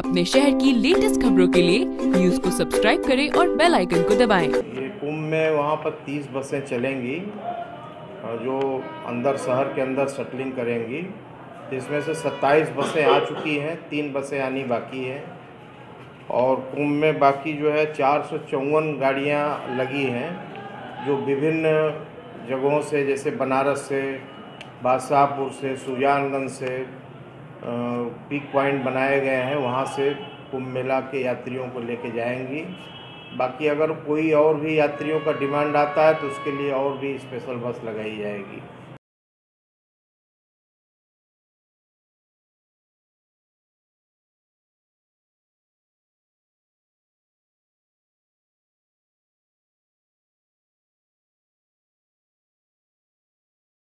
अपने शहर की लेटेस्ट खबरों के लिए न्यूज़ को सब्सक्राइब करें और बेल आइकन को दबाएँ। कुंभ में वहाँ पर तीस बसें चलेंगी जो अंदर शहर के अंदर शटलिंग करेंगी इसमें से सत्ताईस बसें आ चुकी हैं, तीन बसें आनी बाकी हैं और कुंभ में बाकी जो है चार सौ चौवन गाड़ियाँ लगी हैं, जो विभिन्न जगहों से, जैसे बनारस से, बादशाहपुर से, सुजानगंज से पीक पॉइंट बनाए गए हैं, वहाँ से कुंभ मेला के यात्रियों को लेके जाएँगी। बाकी अगर कोई और भी यात्रियों का डिमांड आता है तो उसके लिए और भी स्पेशल बस लगाई जाएगी।